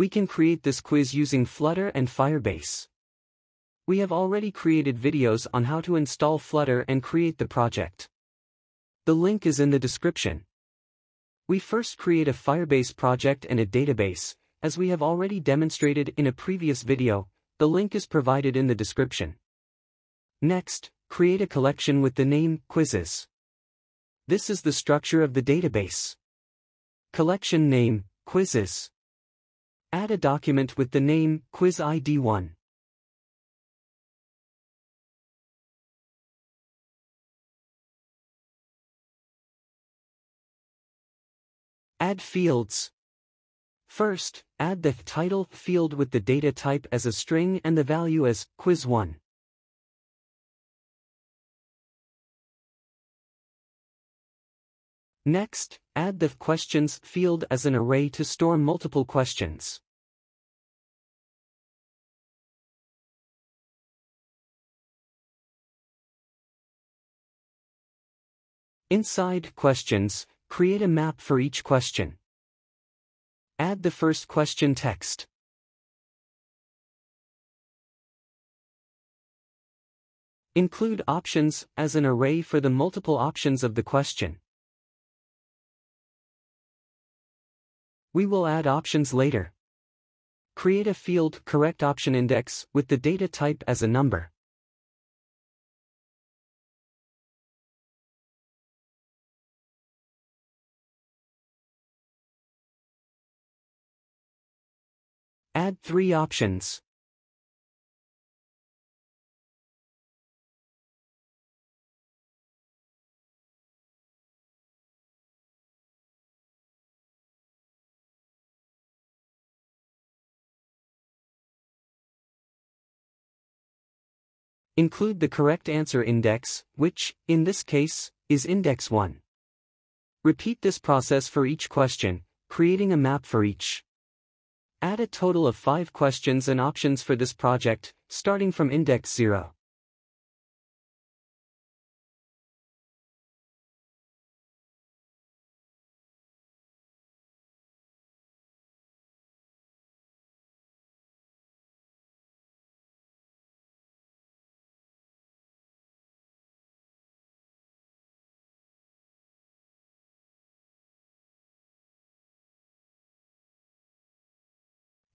We can create this quiz using Flutter and Firebase. We have already created videos on how to install Flutter and create the project. The link is in the description. We first create a Firebase project and a database, as we have already demonstrated in a previous video, the link is provided in the description. Next, create a collection with the name quizzes. This is the structure of the database. Collection name, quizzes. Add a document with the name quiz ID 1. Add fields. First, add the title field with the data type as a string and the value as quiz1. Next, add the questions field as an array to store multiple questions. Inside questions, Create a map for each question. Add the first question text. Include options as an array for the multiple options of the question. We will add options later. Create a field correct option index with the data type as a number. Add three options. Include the correct answer index, which, in this case, is index 1. Repeat this process for each question, creating a map for each. Add a total of 5 questions and options for this project, starting from index 0.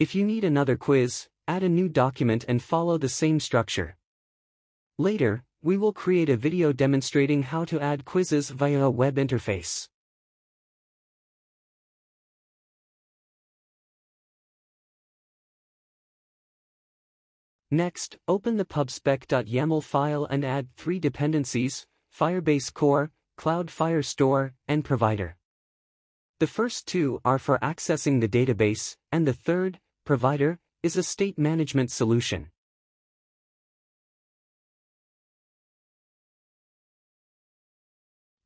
If you need another quiz, add a new document and follow the same structure. Later, we will create a video demonstrating how to add quizzes via a web interface. Next, open the pubspec.yaml file and add three dependencies, Firebase Core, Cloud Firestore, and Provider. The first two are for accessing the database, and the third, provider, is a state management solution.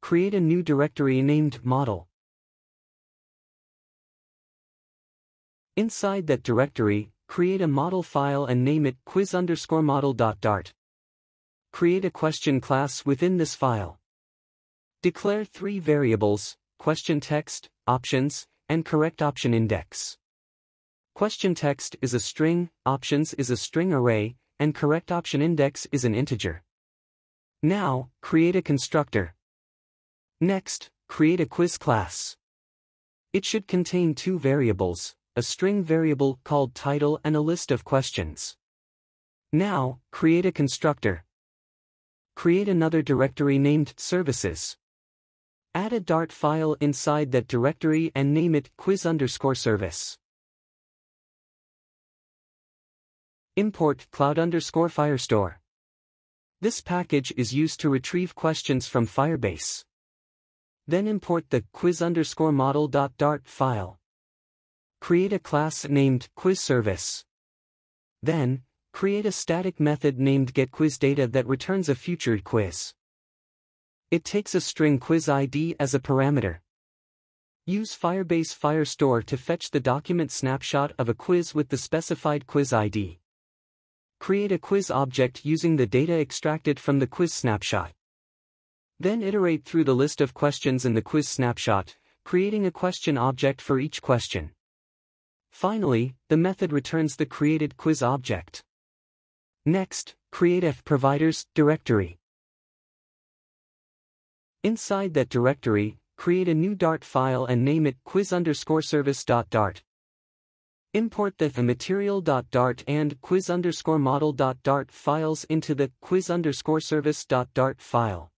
Create a new directory named model. Inside that directory, create a model file and name it quiz underscore. Create a question class within this file. Declare three variables, question text, options, and correct option index. Question text is a string, options is a string array, and correct option index is an integer. Now, create a constructor. Next, create a quiz class. It should contain two variables, a string variable called title and a list of questions. Now, create a constructor. Create another directory named services. Add a Dart file inside that directory and name it quiz underscore service. Import cloud underscore firestore. This package is used to retrieve questions from Firebase. Then import the quiz underscore model.dart file. Create a class named quizService. Then, create a static method named getQuizData that returns a future quiz. It takes a string quiz ID as a parameter. Use Firebase Firestore to fetch the document snapshot of a quiz with the specified quiz ID. Create a quiz object using the data extracted from the quiz snapshot. Then iterate through the list of questions in the quiz snapshot, creating a question object for each question. Finally, the method returns the created quiz object. Next, create a providers directory. Inside that directory, create a new Dart file and name it quiz underscore service.dart. Import the material.dart and quiz underscore model.dart files into the quiz underscore service.dart file.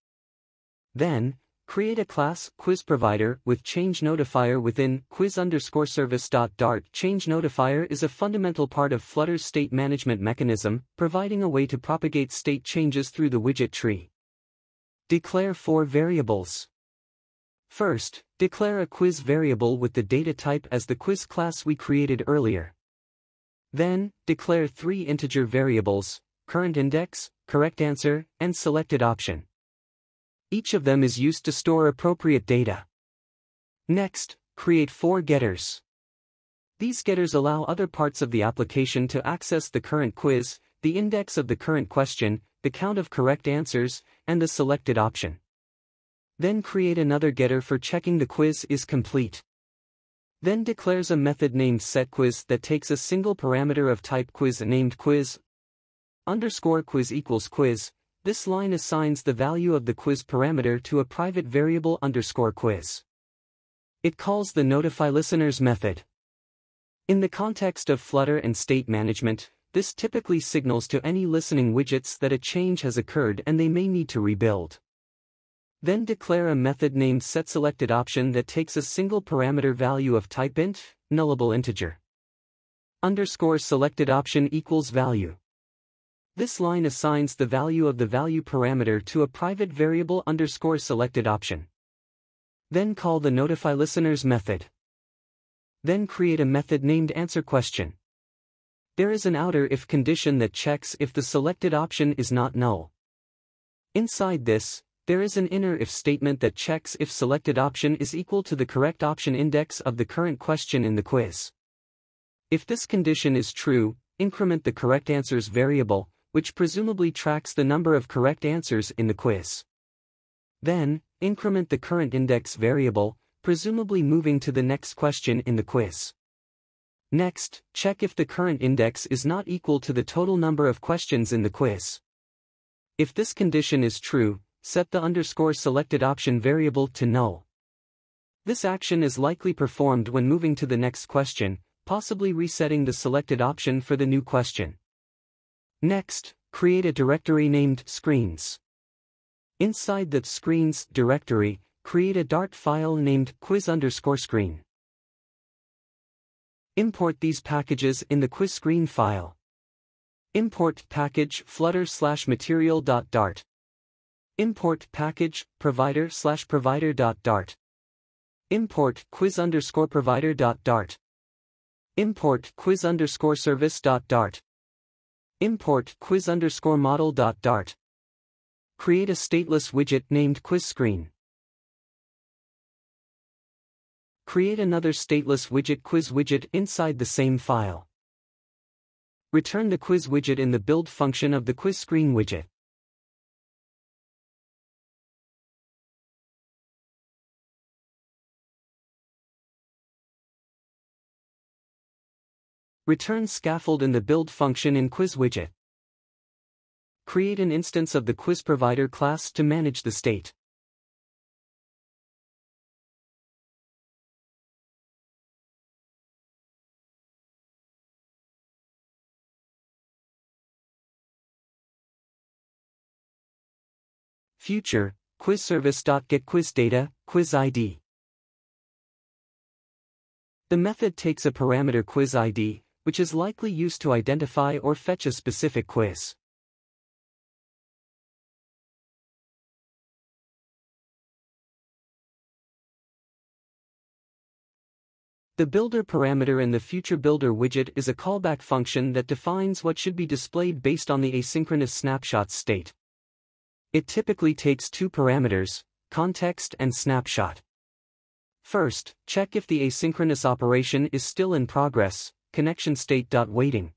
Then, create a class quiz provider with change notifier within quiz underscore service.dart. Change notifier is a fundamental part of Flutter's state management mechanism, providing a way to propagate state changes through the widget tree. Declare four variables. First, declare a quiz variable with the data type as the quiz class we created earlier. Then, declare three integer variables, current index, correct answer, and selected option. Each of them is used to store appropriate data. Next, create four getters. These getters allow other parts of the application to access the current quiz, the index of the current question, the count of correct answers, and the selected option. Then create another getter for checking the quiz is complete. Then declares a method named setQuiz that takes a single parameter of type quiz named quiz underscore quiz equals quiz. This line assigns the value of the quiz parameter to a private variable underscore quiz. It calls the notify listeners method. In the context of Flutter and state management, this typically signals to any listening widgets that a change has occurred and they may need to rebuild. Then declare a method named setSelectedOption that takes a single parameter value of type int, nullable integer. Underscore selected option equals value. This line assigns the value of the value parameter to a private variable underscore selected option. Then call the notify listeners method. Then create a method named answer question. There is an outer if condition that checks if the selected option is not null. Inside this, there is an inner if statement that checks if selected option is equal to the correct option index of the current question in the quiz. If this condition is true, increment the correct answers variable, which presumably tracks the number of correct answers in the quiz. Then, increment the current index variable, presumably moving to the next question in the quiz. Next, check if the current index is not equal to the total number of questions in the quiz. If this condition is true, set the underscore selected option variable to null. This action is likely performed when moving to the next question, possibly resetting the selected option for the new question. Next, create a directory named screens. Inside the screens directory, create a Dart file named quiz underscore screen. Import these packages in the quiz screen file. Import package flutter slash material dot dart. Import package, provider slash provider dot dart. Import quiz underscore provider dot dart. Import quiz underscore service dot dart. Import quiz underscore model dot dart. Create a stateless widget named quiz screen. Create another stateless widget quiz widget inside the same file. Return the quiz widget in the build function of the quiz screen widget. Return scaffold in the build function in quiz widget. Create an instance of the quiz provider class to manage the state. Future, quiz service.get quiz data, quiz ID. The method takes a parameter quiz ID, which is likely used to identify or fetch a specific quiz. The builder parameter in the future builder widget is a callback function that defines what should be displayed based on the asynchronous snapshot state. It typically takes two parameters, context and snapshot. First, check if the asynchronous operation is still in progress, connection state. Waiting.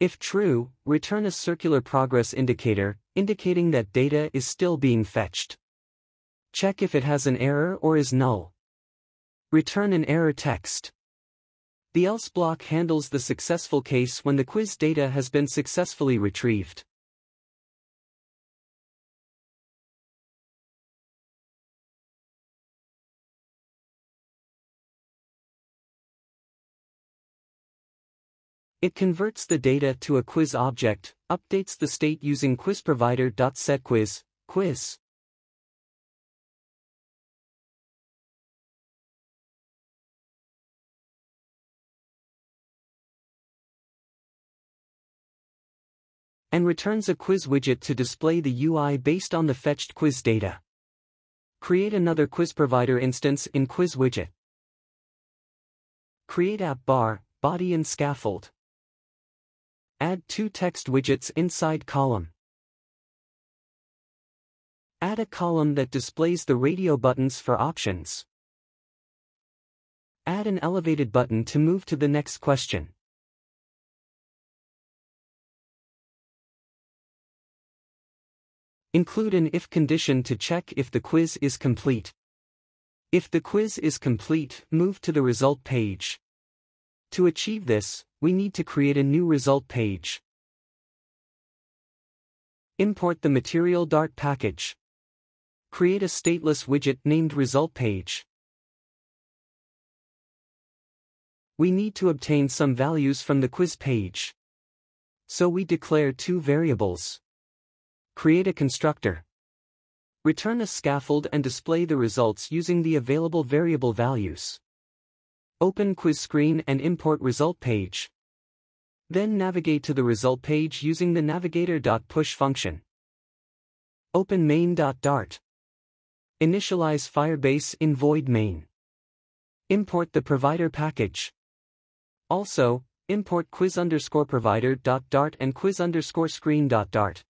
If true, return a circular progress indicator, indicating that data is still being fetched. Check if it has an error or is null. Return an error text. The else block handles the successful case when the quiz data has been successfully retrieved. It converts the data to a quiz object, updates the state using quizprovider.setQuiz, quiz. and returns a quiz widget to display the UI based on the fetched quiz data. Create another quiz provider instance in quiz widget. Create app bar, body and scaffold. Add two text widgets inside column. Add a column that displays the radio buttons for options. Add an elevated button to move to the next question. Include an if condition to check if the quiz is complete. If the quiz is complete, move to the result page. To achieve this, we need to create a new result page. Import the material Dart package. Create a stateless widget named result page. We need to obtain some values from the quiz page. So we declare two variables. Create a constructor. Return a scaffold and display the results using the available variable values. Open quiz screen and import result page. Then navigate to the result page using the navigator.push function. Open main.dart. Initialize Firebase in void main. Import the provider package. Also, import quiz underscore provider.dart and quiz underscore screen.dart.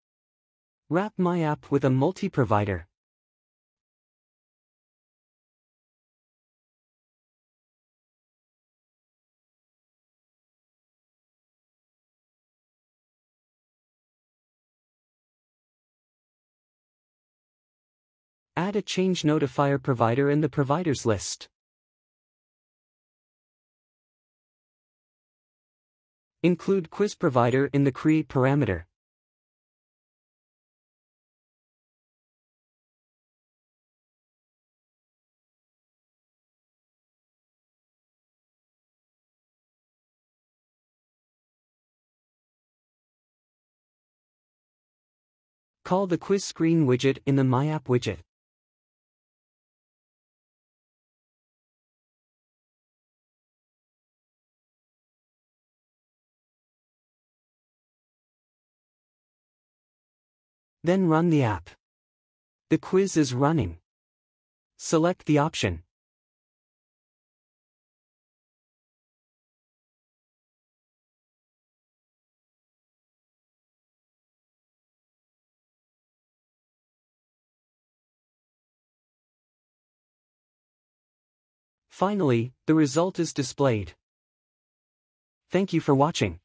Wrap my app with a multi-provider. Add a change notifier provider in the providers list. Include quiz provider in the create parameter. Call the quiz screen widget in the My App widget. Then run the app. The quiz is running. Select the option. Finally, the result is displayed. Thank you for watching.